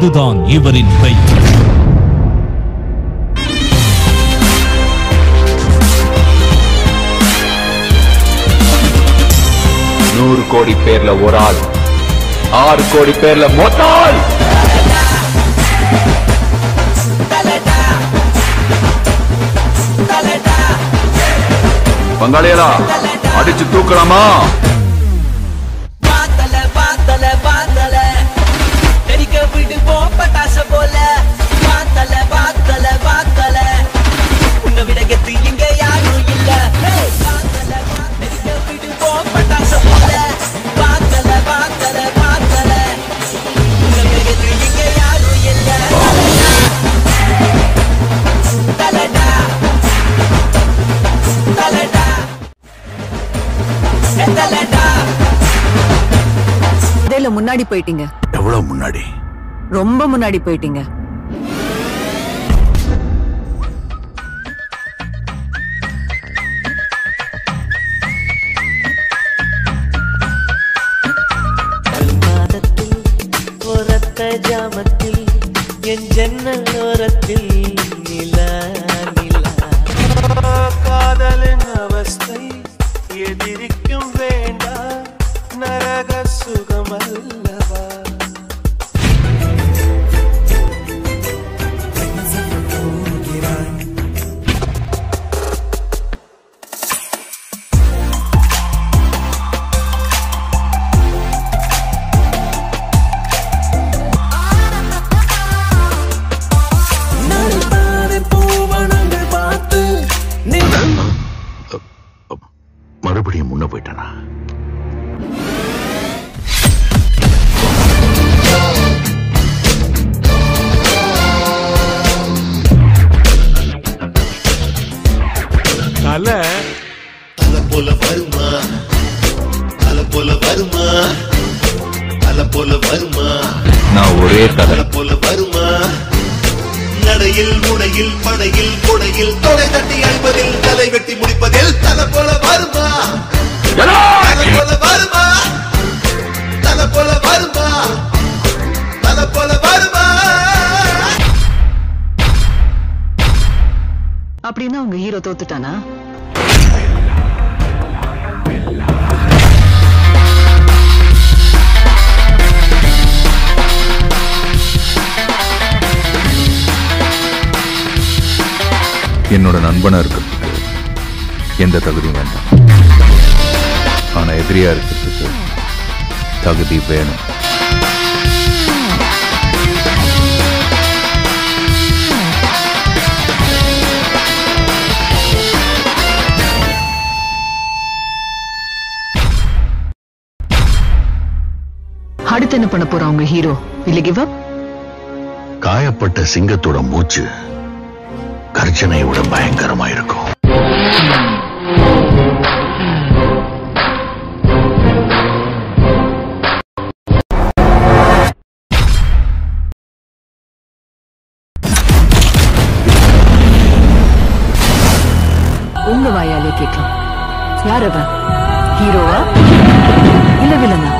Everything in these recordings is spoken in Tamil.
அதுதான் இவரின் பெயர் நூறு கோடி பேர்ல ஒரு ஆள். ஆறு கோடி பேர்ல மொத்த ஆள். பங்காளியலா அடிச்சு தூக்கலாமா? கதையில முன்னாடி போயிட்டீங்க. எவ்வளவு முன்னாடி? ரொம்ப முன்னாடி போயிட்டீங்க. ஜாமத்தில் என் ஜன்னல் ஓரத்தில் நிலா நிலா. காதலின் அவஸ்தை எதிரிக்கும் வேண்டாம் நரக சுகமல்லவா தலை அலை போல வருமா அலை போல வருமா அலை போல வருமா நான் ஒரே தலை போல வருமா நடையில் முனையில் படையில் கொடையில் தொடை தட்டி அழிப்பதில் தலை வெட்டி முடிப்பதில் தலை போல வருமா? தலை போல வருமா? தலை போல வருமா? தலை போல வருமா? அப்படின்னா உங்க ஹீரோ தோத்துட்டானா? என்னோட நண்பனா இருக்கிறதுக்கு எந்த தகுதியும் வேண்டாம். ஆனா எதிரியா இருக்கிறதுக்கு தகுதி வேணும். அடுத்து என்ன பண்ண போறா உங்க ஹீரோ இல்ல கிவ் அப் காயப்பட்ட சிங்கத்தோட மூச்சு கர்ஜனை விட பயங்கரமா இருக்கும். உங்க வாயாலே கேட்கலாம். யார் அவன் ஹீரோவா? இல்ல வில்லனா?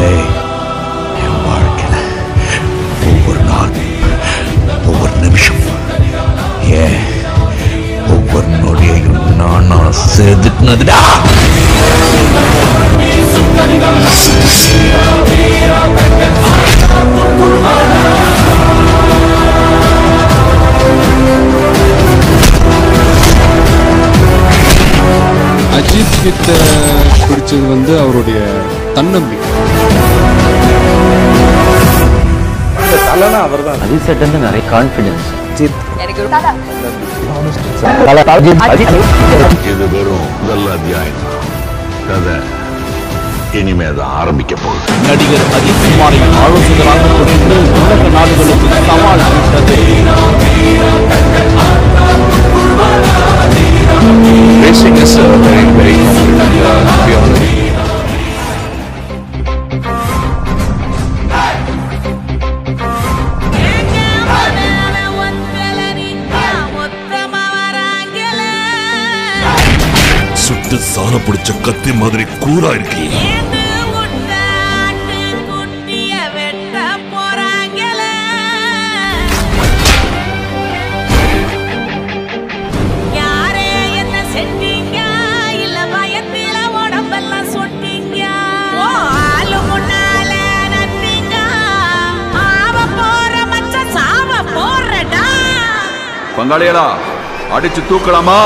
ஏய், என் வாழ்க்கையில ஒவ்வொரு நாள் ஒவ்வொரு நிமிஷம் ஏன் ஒவ்வொரு நொடியையும் நான் நான் செதுக்குனதுடா அஜித் கிட்ட பிடிச்சது வந்து அவருடைய தன்னம்பிக்கை. அஜித் சார் நிறைய கான்ஃபிடன்ஸ் இது வெறும் முதல் அத்தியாயம். கதை இனிமேதான் ஆரம்பிக்க போகுது. நடிகர் அஜித் குமாரின் ஆலோசகராக கொண்டு உலக சாண பிடிச்ச கத்தி மாதிரி கூரா இருக்கீ. பங்காளிகளா அடிச்சு தூக்கலாமா?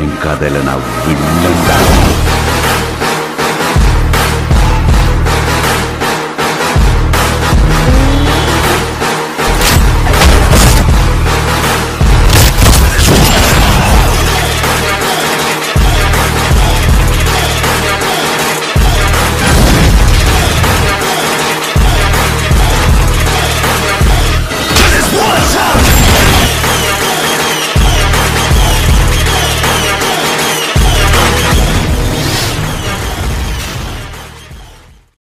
என் கதையில நான் வில்லன்டா